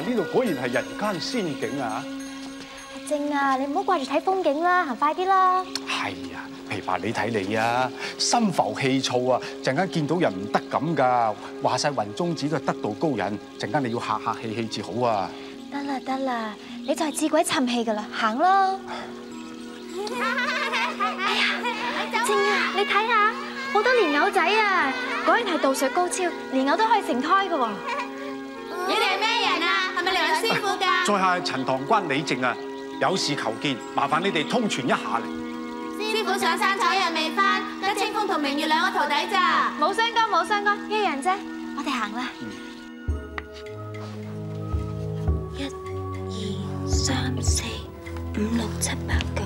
呀，呢度果然係人間仙境啊！阿正啊，你唔好掛住睇風景啦，行快啲啦。係啊，琵琶你睇你啊，心浮氣躁啊，陣間見到人唔得咁噶。話晒雲中子都係得道高人，陣間你要客客氣氣至好啊！得啦得啦，你就係自鬼沉氣噶啦，行啦。哎呀，正啊，你睇下，好多蓮藕仔啊，果然係道術高超，蓮藕都可以成胎噶喎。在下係陳塘關李靖啊，有事求見，麻煩你哋通傳一下嚟。師傅上山採日未翻，得清風同明月兩個徒弟咋？冇相干冇相干，一樣啫。我哋行啦。一、二、三、四、五、六、七、八、九，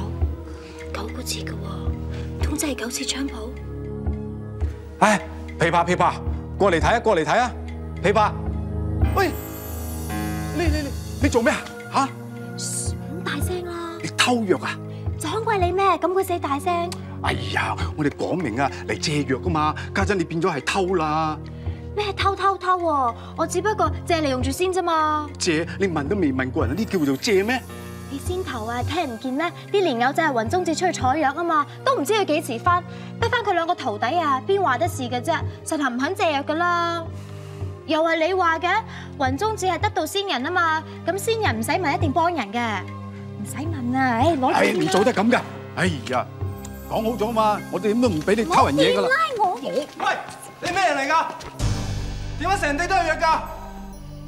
九個字嘅喎，總之係九次槍譜。唉，琵琶琵琶，過嚟睇啊，過嚟睇啊，琵琶，喂，你你做咩啊？吓，咁大聲啦！你偷藥啊？撞鬼你咩？咁佢死大聲！哎呀，我哋講明啊，嚟借藥噶嘛，家陣你變咗係偷啦，咩偷偷偷喎？我只不過借嚟用住先啫嘛。借你問都未問過人，呢叫做借咩？你先頭啊，聽唔見咩？啲蓮藕仔係雲中子出去採藥啊嘛，都唔知佢幾時翻，得翻佢兩個徒弟啊，邊話得事嘅啫？實頭唔肯借藥噶啦。又係你話嘅，雲中只係得到仙人啊嘛，咁仙人唔使問一定幫人嘅，唔使問啊，誒攞唔做得咁噶，哎呀，講好咗嘛，我哋點都唔俾你偷人嘢噶啦。我喂，你咩人嚟㗎？點解成地都係藥㗎？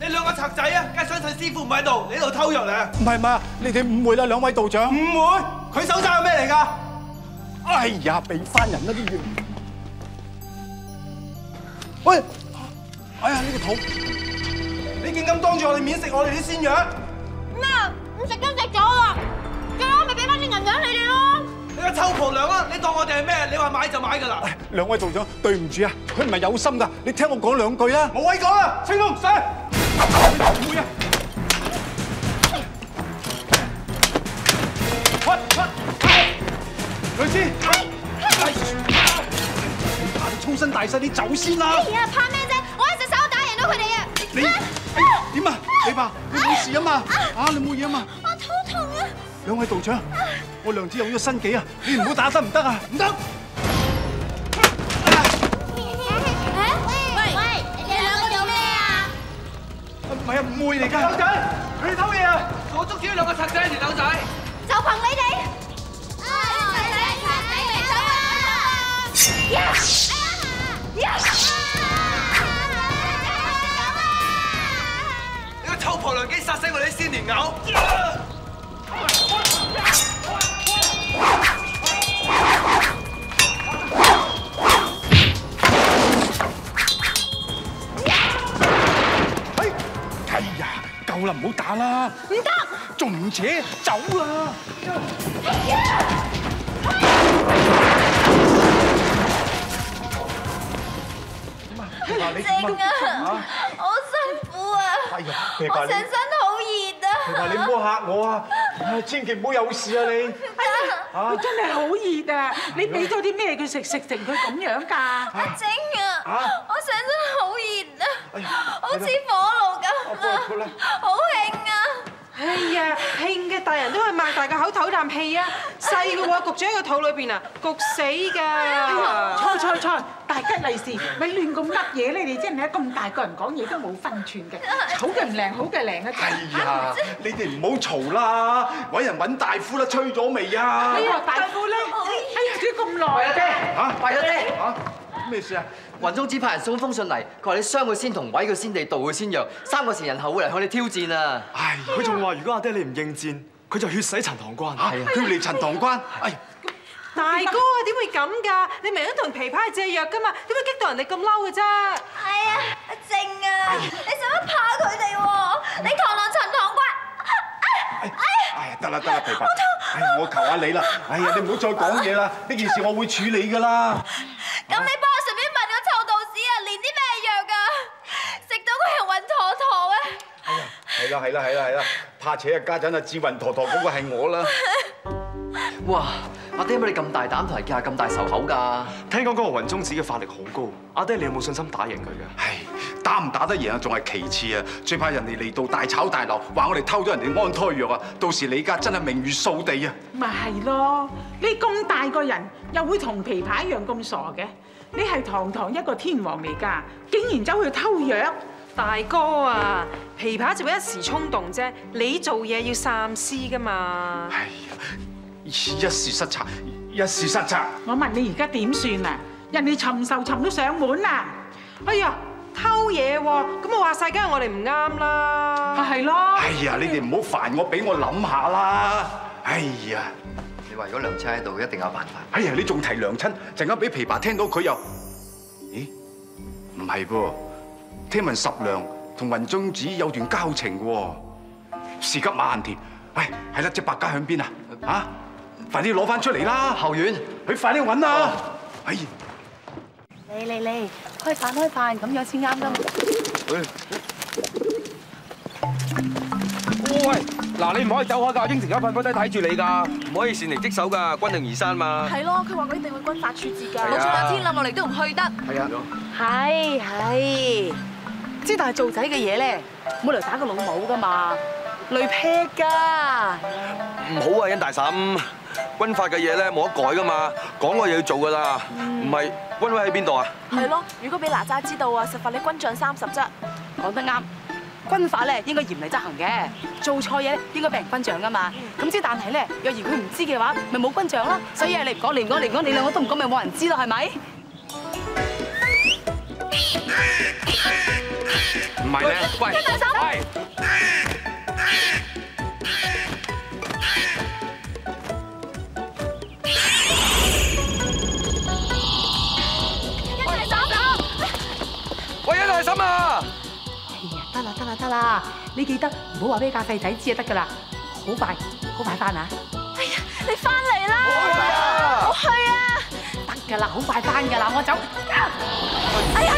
你兩個賊仔啊，梗係相信師傅唔喺度，你喺度偷藥咧？唔係嘛，你哋誤會啦，兩位道長。唔會，佢手踭係咩嚟㗎？哎呀，俾翻人啦啲藥。喂，哎呀呢個肚，你竟敢當住我哋面食我哋啲仙藥？咩？唔食都食咗啦，最後咪俾翻啲銀兩你哋咯。你個臭婆娘啊！你當我哋係咩？你話買就買㗎啦！兩位道長，對唔住啊，佢唔係有心噶，你聽我講兩句啦。冇位講啦，清風上！唔會啊！屈屈，律師，你怕你粗身大細，你走先啦哎！呀，怕咩佢哋啊！你點啊？你爸，你冇事啊嘛？啊，你冇嘢啊嘛？我肚痛啊！兩位道長，我娘子有咗身紀啊，你唔好打得唔得啊？唔得！喂喂，你哋兩個做咩啊？唔係啊，誤會嚟㗎。狗仔，佢哋偷嘢啊！我捉住呢兩個賊仔條狗仔。就憑你哋！你哎，哎呀，夠啦，唔好打啦。唔得，仲唔扯，走啦！正啊，好辛苦啊！我，成身好熱啊！譬如話你唔好嚇我啊！唉千祈唔好有事啊你。佢真係好熱啊！你俾咗啲咩佢食，食成佢咁樣㗎？阿晶啊，啊我上身好熱啊，好似火爐咁啊，好興啊！哎呀，興嘅大人都係擘大個口唞啖氣啊！細嘅喎，焗住喺個肚裏邊啊，焗死㗎！錯錯錯，大吉利是，咪亂咁噏嘢咧！你真係咁大個人講嘢都冇分寸嘅，好嘅唔靚，好嘅靚啊！哎呀，你哋唔好嘈啦，揾人揾大夫啦，吹咗未啊哎？呀，大夫咧，哎呀，點咁耐嘅？嚇，快咗啲！嚇，咩事啊？雲中子派人送封信嚟，佢話你傷佢先同毀佢先地，盜佢先藥，三個前人後會嚟向你挑戰啊！唉，佢仲話如果阿爹你唔應戰，佢就血洗陳塘關。嚇，佢要嚟陳塘關，哎，大哥啊，點會咁㗎？你明明同琵琶借藥㗎嘛，點會激到人哋咁嬲嘅啫？哎呀，阿靜啊，你使乜怕佢哋喎？你螳螂陳塘關，哎呀，得啦得啦，琵琶，哎呀，我求下你啦，哎呀，你唔好再講嘢啦，呢件事我會處理㗎啦。咁你幫我順便問個臭道士啊，練啲咩藥㗎？食到個人暈陀陀啊！係啦係啦係啦係啦，怕且啊家陣啊志雲陀陀嗰個係我啦。哇！阿爹乜你咁大膽同人結下咁大仇口㗎？聽講嗰個雲中子嘅法力好高，阿爹你有冇信心打贏佢噶？唉，打唔打得贏啊，仲係其次啊！最怕人哋嚟到大吵大鬧，話我哋偷咗人哋安胎藥啊！到時李家真係名譽掃地啊！咪係咯，你咁大個人又會同琵琶一樣咁傻嘅？你係堂堂一個天王嚟㗎，竟然走去偷藥？大哥啊，琵琶只會一時衝動啫，你做嘢要三思噶嘛。哎呀，一時失策，一時失策。我問你而家點算啊？人哋尋仇尋到上門啦！哎呀，偷嘢喎，咁我話晒梗係我哋唔啱啦。啊係咯。哎呀，你哋唔好煩我，俾我諗下啦。哎呀，你話如果娘親喺度，一定有辦法。哎呀，你仲提娘親，陣間俾琵琶聽到佢又，咦？唔係噃。聽聞十娘同雲中子有段交情喎，事急馬行田。喂，係啦，隻白鴿響邊啊？啊，快啲攞翻出嚟啦！後院，佢快啲揾啊！哎呀，嚟嚟嚟，開飯開飯，咁樣先啱噶。喂，嗱，你唔可以走開㗎，應承咗瞓低睇住你㗎，唔可以擅離職守㗎，軍令如山嘛。係咯，佢話佢一定會軍法處置㗎，冇錯啦天冧落嚟都唔去得。係啊。係係。知但係做仔嘅嘢咧，冇理由打個老母噶嘛，累劈噶。唔好啊，殷大嬸，軍法嘅嘢咧冇得改噶嘛，講過嘢要做噶啦，唔係軍威喺邊度啊？係咯，如果俾哪吒知道啊，實罰你軍杖三十啫。講得啱，軍法咧應該嚴厲執行嘅，做錯嘢應該俾人軍杖噶嘛。咁之但係咧，若然佢唔知嘅話，咪冇軍杖咯。所以你唔講，你唔講，你唔講，你兩個都唔講，咪冇人知咯，係咪？係咧，喂，喂，喂，一大嬸啊！哎呀，得啦得啦得啦，你記得唔好話俾架細仔知就得噶啦，好快好快翻啊！哎呀，你翻嚟啦！我去啊！得噶啦，好快翻噶啦，我走。哎呀，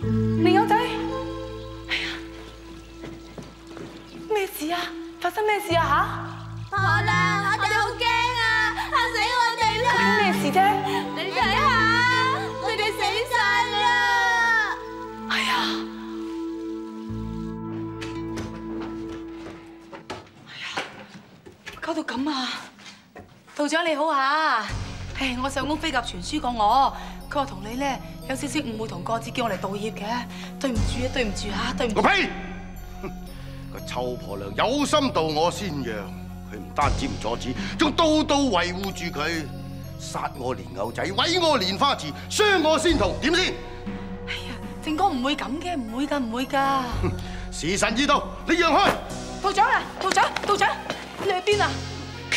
啊，蓮友仔，哎呀，咩事啊？發生咩事啊吓？好啦，我哋好驚啊，嚇死我哋啦！吓？咩事啫？你睇下，佢哋死晒啦！哎呀，哎呀，搞到咁啊！道長你好吓！唉，我上公飛鴿傳書過我，佢話同你咧有少少誤會同過節，叫我嚟道歉嘅。對唔住啊，對唔住嚇，對唔住。個屁！個臭婆娘有心度我先讓，佢唔單止唔阻止，仲刀刀維護住佢，殺我蓮藕仔，毀我蓮花池，傷我仙童，點先？哎呀，正哥唔會咁嘅，唔會㗎，唔會㗎。時辰已到，你讓開！道長啊，道長，道長，你去邊啊？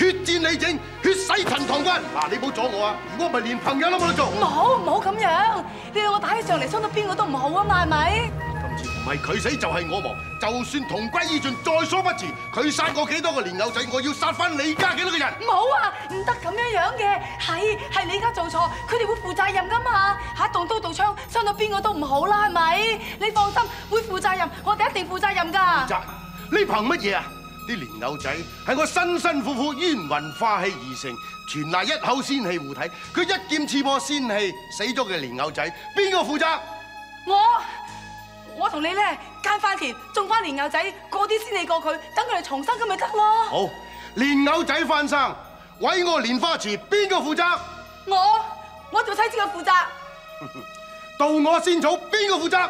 決戰李靖，血洗陳塘關。嗱，你唔好阻我啊！如果唔係，連朋友都冇得做。唔好唔好咁樣，你兩個打起上嚟，傷到邊個都唔好啊嘛，係咪？今次唔係佢死就係我亡，就算同歸於盡，在所不辭。佢殺過幾多個蓮藕仔，我要殺翻你家幾多個人？唔好啊，唔得咁樣樣嘅，係係你家做錯，佢哋會負責任噶嘛。下一動刀動槍，傷到邊個都唔好啦，係咪？你放心，會負責任，我哋一定負責任㗎。責？你憑乜嘢啊？啲蓮藕仔係我辛辛苦苦冤魂化氣而成，全賴一口仙氣護體。佢一劍刺破仙氣，死咗嘅蓮藕仔，邊個負責？我我同你咧耕番田，種翻蓮藕仔，過啲仙氣過佢，等佢哋重生咁咪得咯。好，蓮藕仔翻生，毀我蓮花池，邊個負責？我我做妻子嘅負責，盜我仙草，邊個負責？